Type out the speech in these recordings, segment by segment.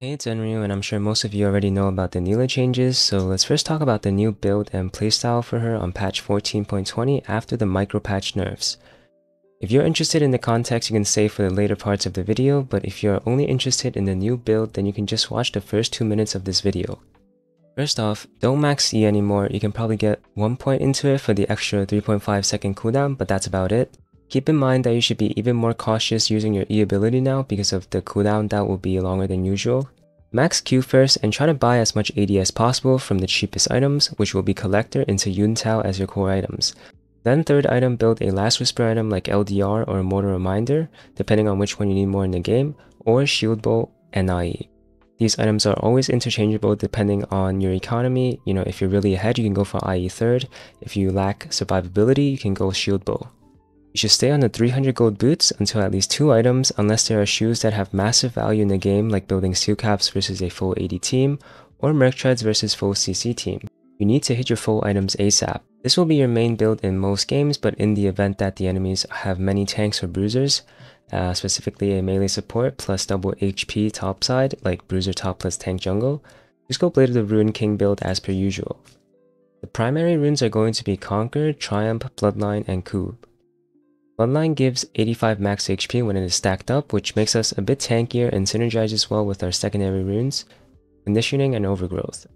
Hey, it's Enryu, and I'm sure most of you already know about the Nilah changes, so let's first talk about the new build and playstyle for her on patch 14.20 after the micro patch nerfs. If you're interested in the context, you can save for the later parts of the video, but if you're only interested in the new build, then you can just watch the first 2 minutes of this video. First off, don't max E anymore, you can probably get 1 point into it for the extra 3.5 second cooldown, but that's about it. Keep in mind that you should be even more cautious using your E ability now because of the cooldown that will be longer than usual. Max Q first and try to buy as much AD as possible from the cheapest items, which will be Collector into Yun Tal as your core items. Then third item, build a Last Whisper item like LDR or Mortal Reminder, depending on which one you need more in the game, or Shieldbow and IE. These items are always interchangeable depending on your economy. You know, if you're really ahead, you can go for IE third. If you lack survivability, you can go Shieldbow. You should stay on the 300 gold boots until at least two items unless there are shoes that have massive value in the game like building steel caps versus a full AD team or merc treads versus full CC team. You need to hit your full items ASAP. This will be your main build in most games but in the event that the enemies have many tanks or bruisers, uh, specifically a melee support plus double HP topside like bruiser top plus tank jungle, just go of the Ruined King build as per usual. The primary runes are going to be Conquer, Triumph, Bloodline, and Coup. Bloodline gives 85 max HP when it is stacked up, which makes us a bit tankier and synergizes well with our secondary runes, Conditioning and Overgrowth,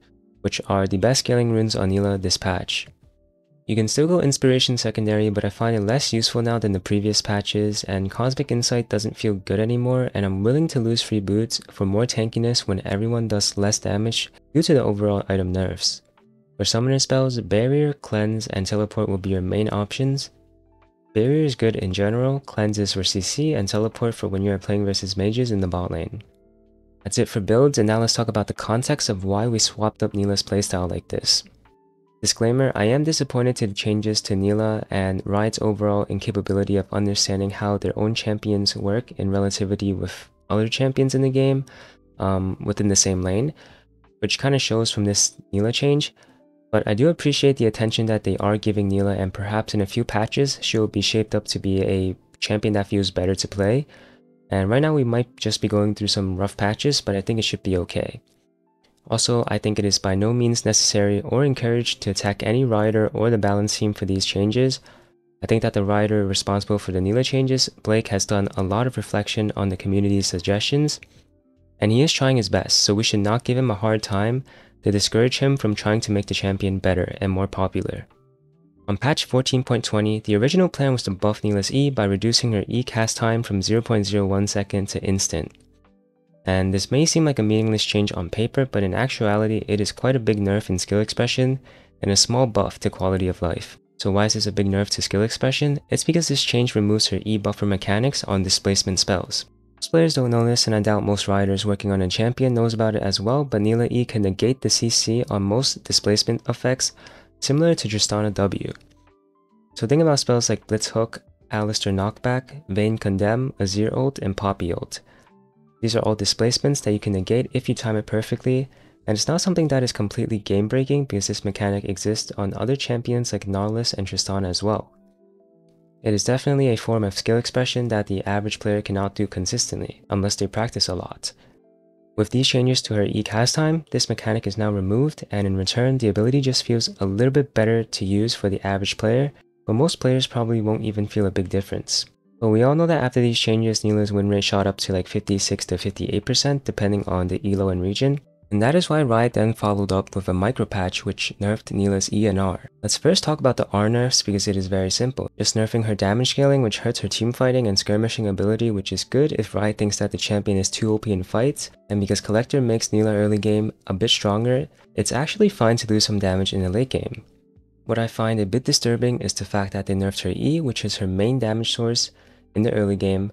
which are the best scaling runes on Nilah this patch. You can still go Inspiration secondary, but I find it less useful now than the previous patches, and Cosmic Insight doesn't feel good anymore, and I'm willing to lose free boots for more tankiness when everyone does less damage due to the overall item nerfs. For summoner spells, Barrier, Cleanse, and Teleport will be your main options, Barrier is good in general, cleanses for CC, and teleport for when you are playing versus mages in the bot lane. That's it for builds, and now let's talk about the context of why we swapped up Nilah's playstyle like this. Disclaimer, I am disappointed to the changes to Nilah and Riot's overall incapability of understanding how their own champions work in relativity with other champions in the game um, within the same lane, which kind of shows from this Neela change. But I do appreciate the attention that they are giving Nilah and perhaps in a few patches she will be shaped up to be a champion that feels better to play. And right now we might just be going through some rough patches, but I think it should be okay. Also, I think it is by no means necessary or encouraged to attack any Rioter or the balance team for these changes. I think that the Rioter responsible for the Nilah changes, Blake, has done a lot of reflection on the community's suggestions, and he is trying his best, so we should not give him a hard time they discourage him from trying to make the champion better and more popular. On patch 14.20, the original plan was to buff Nilah's E by reducing her E cast time from 0.01 second to instant. And this may seem like a meaningless change on paper, but in actuality it is quite a big nerf in skill expression and a small buff to quality of life. So why is this a big nerf to skill expression? It's because this change removes her E buffer mechanics on displacement spells. Most players don't know this and I doubt most Rioters working on a champion knows about it as well, but Nilah E can negate the CC on most displacement effects similar to Tristana W. So think about spells like Blitz Hook, Alistar Knockback, Vayne Condemn, Azir ult, and Poppy ult. These are all displacements that you can negate if you time it perfectly, and it's not something that is completely game breaking because this mechanic exists on other champions like Nautilus and Tristana as well. It is definitely a form of skill expression that the average player cannot do consistently, unless they practice a lot. With these changes to her E cast time, this mechanic is now removed, and in return, the ability just feels a little bit better to use for the average player, but most players probably won't even feel a big difference. But we all know that after these changes, Nilah's win rate shot up to like 56 to 58% depending on the elo and region, and that is why Riot then followed up with a micro patch which nerfed Nilah's E and R. Let's first talk about the R nerfs because it is very simple. Just nerfing her damage scaling which hurts her teamfighting and skirmishing ability which is good if Riot thinks that the champion is too OP in fights, and because Collector makes Nilah early game a bit stronger, it's actually fine to lose some damage in the late game. What I find a bit disturbing is the fact that they nerfed her E which is her main damage source in the early game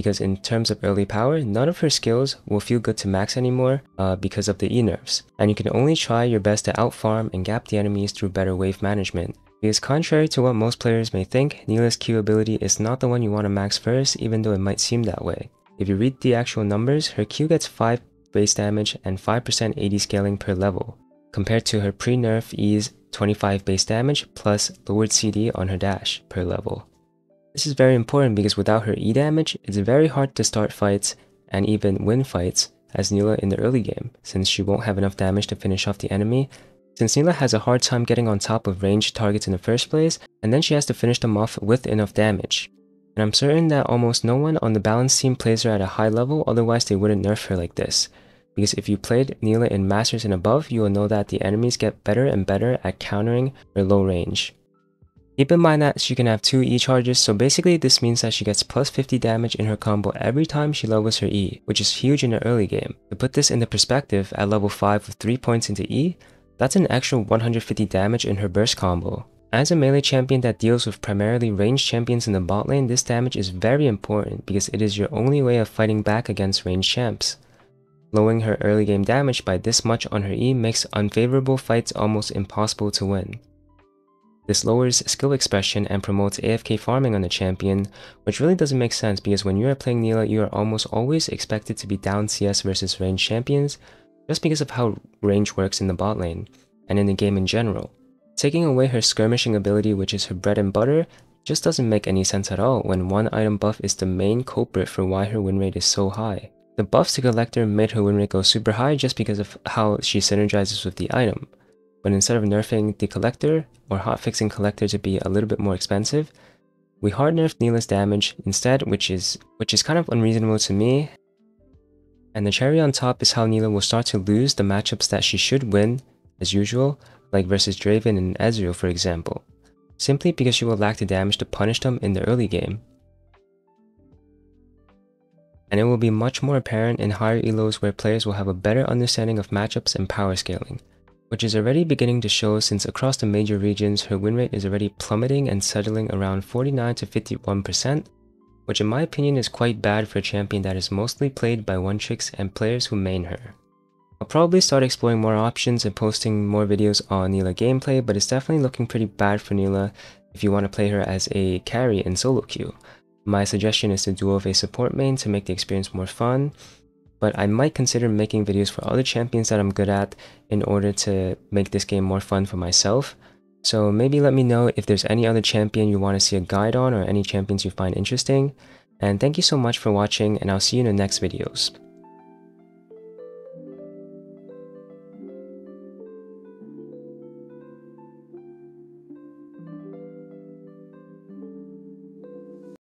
because in terms of early power, none of her skills will feel good to max anymore uh, because of the E-nerfs, and you can only try your best to outfarm and gap the enemies through better wave management. Because contrary to what most players may think, Nilah's Q ability is not the one you want to max first even though it might seem that way. If you read the actual numbers, her Q gets 5 base damage and 5% AD scaling per level, compared to her pre-nerf E's 25 base damage plus lowered CD on her dash per level. This is very important because without her E damage, it's very hard to start fights and even win fights as Nilah in the early game, since she won't have enough damage to finish off the enemy, since Nilah has a hard time getting on top of ranged targets in the first place, and then she has to finish them off with enough damage. And I'm certain that almost no one on the balance team plays her at a high level, otherwise they wouldn't nerf her like this. Because if you played Nilah in Masters and above, you will know that the enemies get better and better at countering her low range. Keep in mind that she can have 2 E charges, so basically this means that she gets plus 50 damage in her combo every time she levels her E, which is huge in the early game. To put this into perspective, at level 5 with 3 points into E, that's an extra 150 damage in her burst combo. As a melee champion that deals with primarily ranged champions in the bot lane, this damage is very important because it is your only way of fighting back against ranged champs. Lowering her early game damage by this much on her E makes unfavorable fights almost impossible to win. This lowers skill expression and promotes AFK farming on the champion, which really doesn't make sense because when you are playing Nilah, you are almost always expected to be down CS versus ranged champions, just because of how range works in the bot lane, and in the game in general. Taking away her skirmishing ability, which is her bread and butter, just doesn't make any sense at all when one item buff is the main culprit for why her win rate is so high. The buffs to Collector made her win rate go super high just because of how she synergizes with the item, but instead of nerfing the collector or hotfixing collector to be a little bit more expensive, we hard nerfed Nilah's damage instead, which is which is kind of unreasonable to me. And the cherry on top is how Neela will start to lose the matchups that she should win, as usual, like versus Draven and Ezreal for example, simply because she will lack the damage to punish them in the early game. And it will be much more apparent in higher elos where players will have a better understanding of matchups and power scaling which is already beginning to show since across the major regions her win rate is already plummeting and settling around 49 to 51%, which in my opinion is quite bad for a champion that is mostly played by one-tricks and players who main her. I'll probably start exploring more options and posting more videos on Nilah gameplay, but it's definitely looking pretty bad for Nilah if you want to play her as a carry in solo queue. My suggestion is to duo of a support main to make the experience more fun, but I might consider making videos for other champions that I'm good at in order to make this game more fun for myself. So maybe let me know if there's any other champion you want to see a guide on or any champions you find interesting. And thank you so much for watching and I'll see you in the next videos.